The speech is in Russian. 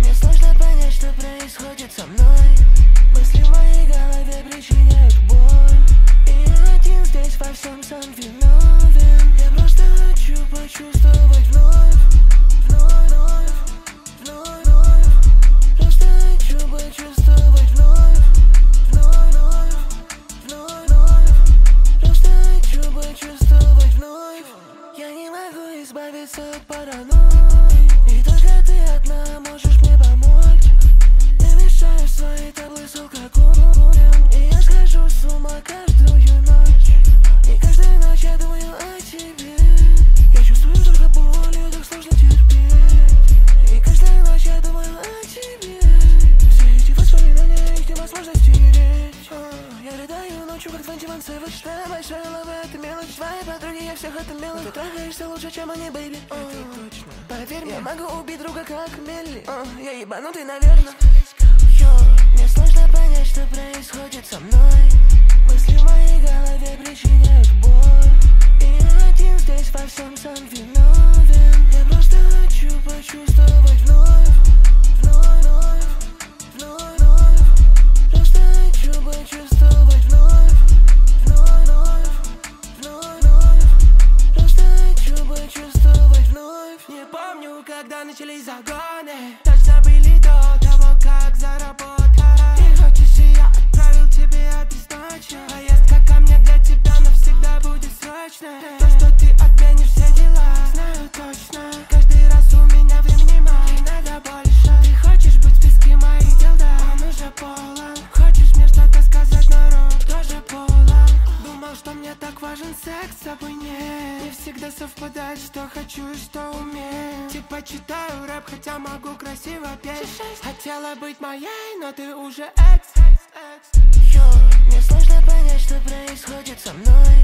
мне сложно понять, что происходит со мной but I know. Как 21 Savage Твоя большая лава, это мелочь Твои подруги, я всех отымела Ты трахаешься лучше, чем они, бэйби Это точно. Поверь мне, могу убить друга, как Мелли. А, Я ебанутый, наверное Йо, мне сложно понять, что происходит со мной начались загоны. Точно были до того, как заработать. Ты хочешь, и я отправил тебе адрес ночью Поездка ко мне для тебя навсегда будет срочной. То, что ты отменишь все дела Знаю точно. Каждый раз у меня времени мало И надо больше. Ты хочешь быть в списке моих дел, да Он уже полон. Хочешь мне что-то сказать, но рот тоже полон. Думал, что мне так важен секс, с тобой нет. Не всегда совпадает, что хочу и что умею Типа читаю рэп, хотя могу красиво петь. Хотела быть моей, но ты уже экс. Йо, мне сложно понять, что происходит со мной